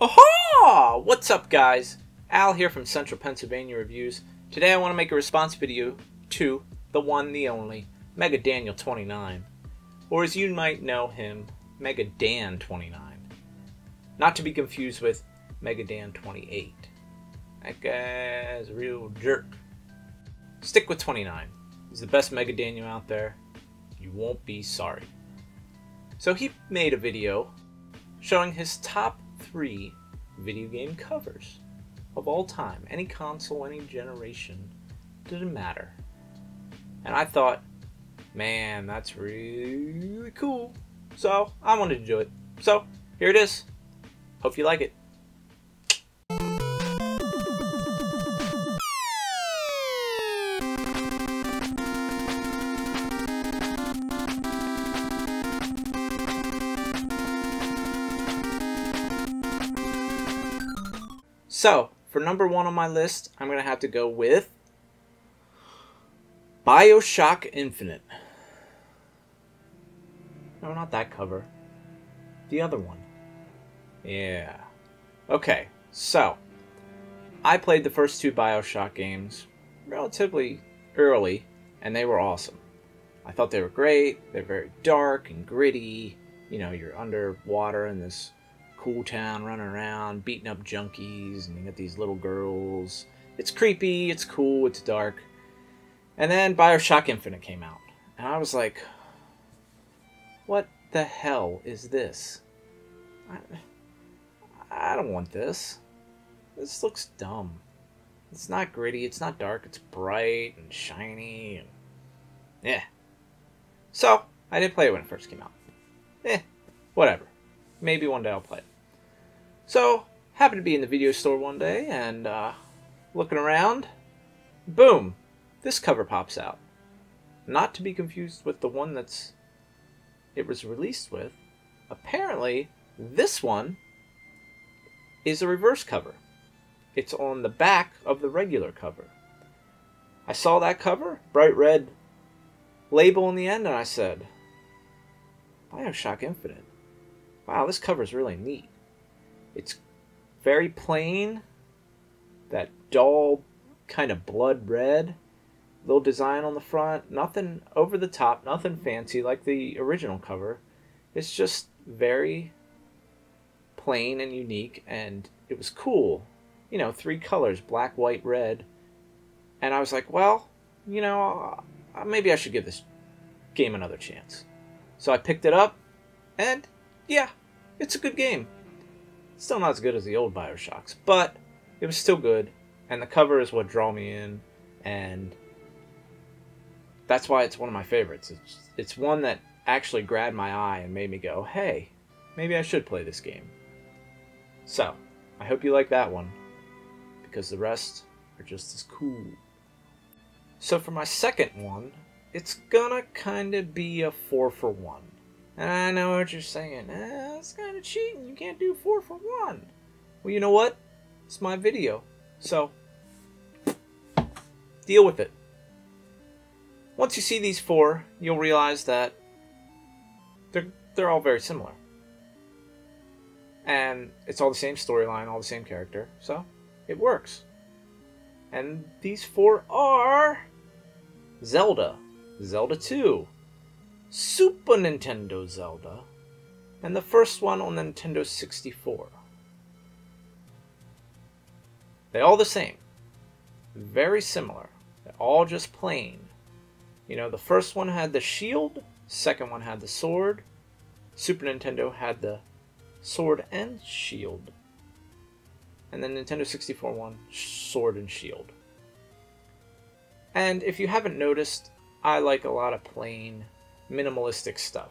Aha! What's up, guys? Al here from Central Pennsylvania Reviews. Today I want to make a response video to the one, the only, Mega Daniel 29. Or as you might know him, Mega Dan 29. Not to be confused with Mega Dan 28. That guy's a real jerk. Stick with 29. He's the best Mega Daniel out there. You won't be sorry. So he made a video showing his top three video game covers of all time. Any console, any generation, didn't matter. And I thought, man, that's really cool. So I wanted to do it. So here it is. Hope you like it. So, for number one on my list, I'm going to have to go with Bioshock Infinite. No, not that cover. The other one. Yeah. Okay, so I played the first two Bioshock games relatively early, and they were awesome. I thought they were great. They're very dark and gritty. You know, you're underwater in this cool town running around, beating up junkies, and you got these little girls. It's creepy, it's cool, it's dark. And then Bioshock Infinite came out. And I was like, what the hell is this? I, I don't want this. This looks dumb. It's not gritty, it's not dark, it's bright and shiny and yeah. So, I didn't play it when it first came out. Eh, whatever. Maybe one day I'll play it. So, happened to be in the video store one day and uh, looking around. Boom! This cover pops out. Not to be confused with the one that's it was released with. Apparently, this one is a reverse cover. It's on the back of the regular cover. I saw that cover, bright red label in the end, and I said, Bioshock Infinite. Wow, this cover is really neat. It's very plain, that dull kind of blood red. Little design on the front, nothing over the top, nothing fancy like the original cover. It's just very plain and unique, and it was cool. You know, three colors black, white, red. And I was like, well, you know, uh, maybe I should give this game another chance. So I picked it up, and yeah, it's a good game. Still not as good as the old Bioshocks, but it was still good, and the cover is what drew me in, and that's why it's one of my favorites. It's, it's one that actually grabbed my eye and made me go, hey, maybe I should play this game. So, I hope you like that one, because the rest are just as cool. So for my second one, it's gonna kinda be a 4 for 1. I know what you're saying. Eh, that's kind of cheating. You can't do 4 for 1. Well, you know what? It's my video. So, deal with it. Once you see these four, you'll realize that they're, they're all very similar. And it's all the same storyline, all the same character, so it works. And these four are Zelda, Zelda 2, Super Nintendo Zelda, and the first one on the Nintendo 64. They're all the same. Very similar. They're all just plain. You know, the first one had the shield, second one had the sword, Super Nintendo had the sword and shield, and then Nintendo 64 one, sword and shield. And if you haven't noticed, I like a lot of plain, minimalistic stuff.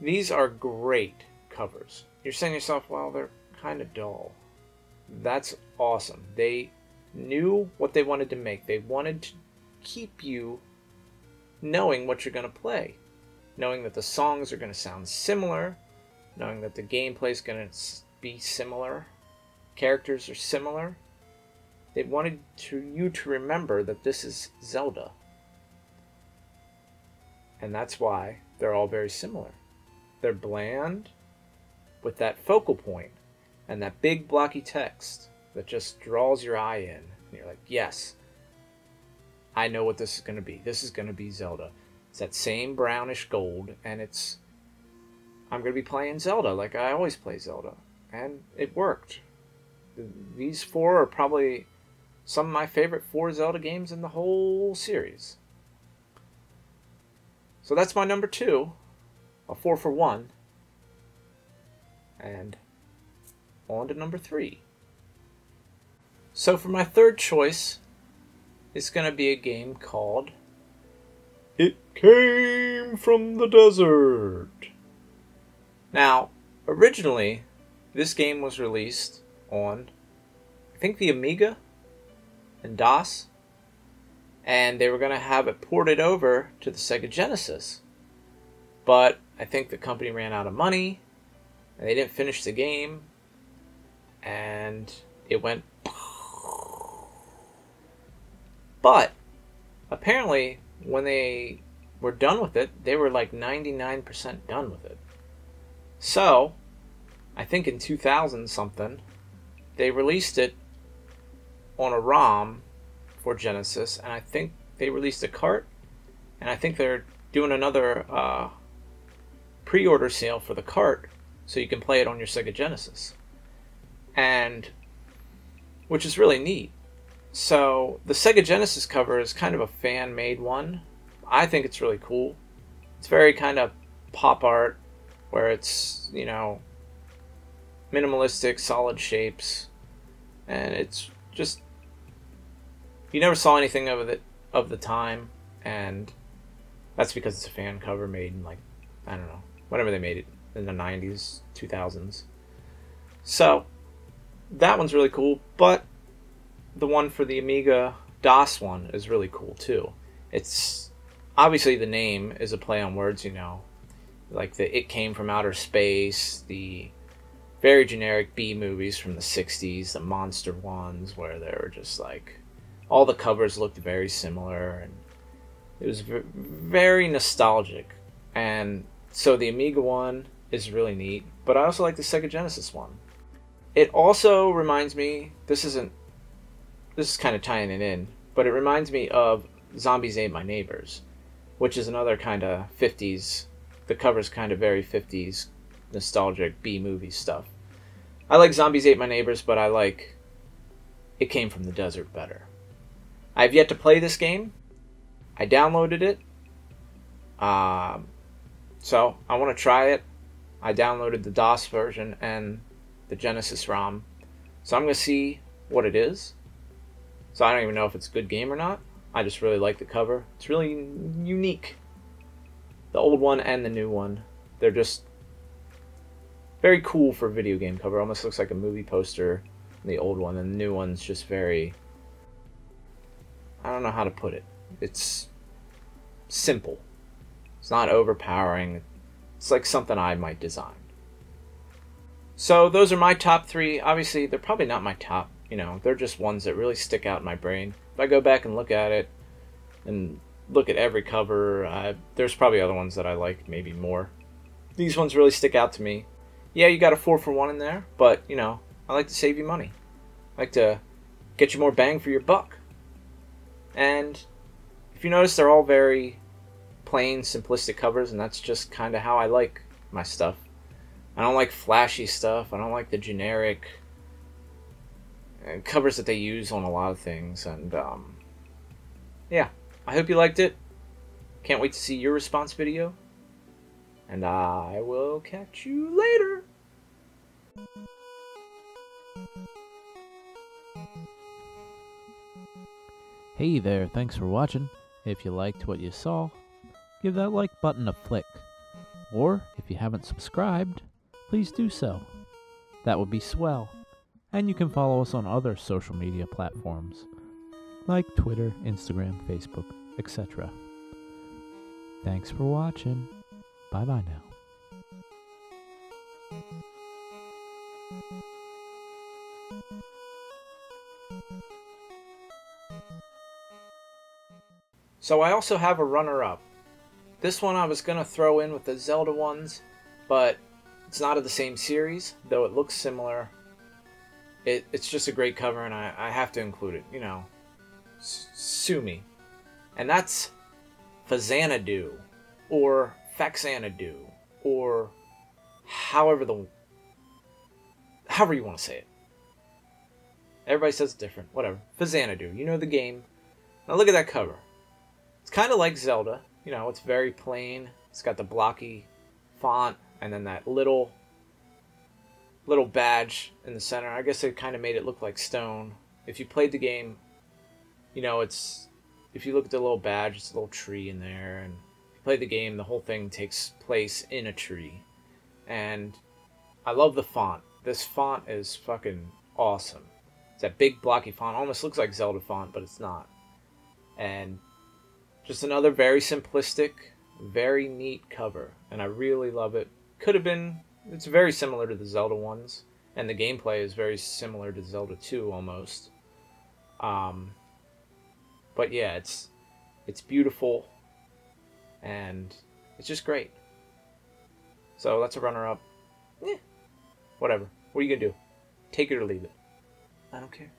These are great covers. You're saying to yourself, well, they're kind of dull. That's awesome. They knew what they wanted to make. They wanted to keep you knowing what you're going to play, knowing that the songs are going to sound similar, knowing that the gameplay is going to be similar, characters are similar. They wanted to, you to remember that this is Zelda. And that's why they're all very similar. They're bland with that focal and that big blocky text that just draws your eye in. And you're like, yes, I know what this is going to be. This is going to be Zelda. It's that same brownish gold, and it's. I'm going to be playing Zelda like I always play Zelda. And it worked. These four are probably some of my favorite four Zelda games in the whole series. So that's my number two, a four for one. And on to number three. So for my third choice, it's going to be a game called It Came from the Desert. Now, originally, this game was released on, I think, the Amiga and DOS, and they were going to have it ported over to the Sega Genesis. But I think the company ran out of money, and they didn't finish the game, and it went But apparently, when they were done with it, they were like 99% done with it. So, I think in 2000 something, they released it on a ROM for Genesis, and I think they released a cart, and I think they're doing another uh, pre order sale for the cart so you can play it on your Sega Genesis. And which is really neat. So the Sega Genesis cover is kind of a fan made one. I think it's really cool. It's very kind of pop art where it's, you know, minimalistic, solid shapes, and it's just you never saw anything of it of the time, and that's because it's a fan cover made in like I don't know whenever they made it in the '90s, 2000s. So that one's really cool, but the one for the Amiga DOS one is really cool too. It's obviously the name is a play on words, you know, like the It Came from Outer Space, the very generic B movies from the 60s, the monster ones where they were just like all the covers looked very similar and it was very nostalgic. And so the Amiga one is really neat, but I also like the Sega Genesis one. It also reminds me, this isn't this is kind of tying it in, but it reminds me of Zombies Ate My Neighbors, which is another kind of 50s. The cover's kind of very 50s nostalgic B movie stuff. I like Zombies Ate My Neighbors, but I like It Came from the Desert better. I've yet to play this game. I downloaded it. Um, so I want to try it. I downloaded the DOS version and the Genesis ROM. So I'm going to see what it is. So I don't even know if it's a good game or not. I just really like the cover. It's really unique. The old one and the new one. They're just very cool for video game cover. Almost looks like a movie poster. The old one and the new one's just very I don't know how to put it. It's simple. It's not overpowering. It's like something I might design. So those are my top three. Obviously, they're probably not my top you know, they're just ones that really stick out in my brain. If I go back and look at it and look at every cover, I, there's probably other ones that I like maybe more. These ones really stick out to me. Yeah, you got a four for one in there, but you know, I like to save you money. I like to get you more bang for your buck. And if you notice, they're all very plain, simplistic covers, and that's just kind of how I like my stuff. I don't like flashy stuff. I don't like the generic covers that they use on a lot of things. And um, yeah, I hope you liked it. Can't wait to see your response video. And I will catch you later. Hey there, thanks for watching. If you liked what you saw, give that like button a flick. Or, if you haven't subscribed, please do so. That would be swell. And you can follow us on other social media platforms like Twitter, Instagram, Facebook, etc. Thanks for watching. Bye bye now. So I also have a runner-up. This one I was going to throw in with the Zelda ones, but it's not of the same series, though it looks similar it, it's just a great cover, and I, I have to include it. You know, S- sue me. And that's Fazanadu, or Faxanadu, or however the however you want to say it. Everybody says it different. Whatever. Fazanadu. You know the game. Now look at that cover. It's kind of like Zelda. You know, it's very plain. It's got the blocky font and then that little little badge in the center. I guess they kind of made it look like stone. If you played the game, you know, it's if you look at the little badge, it's a little tree in there and if you play the game, the whole thing takes place in a tree. And I love the font. This font is fucking awesome. It's that big blocky font. Almost looks like Zelda font, but it's not. And just another very simplistic, very neat cover. And I really love it. Could have been. It's very similar to the Zelda ones. And the gameplay is very similar to Zelda 2 almost. Um, but yeah, it's it's beautiful and it's just great. So that's a runner up. Eh, whatever. What are you gonna do? Take it or leave it. I don't care.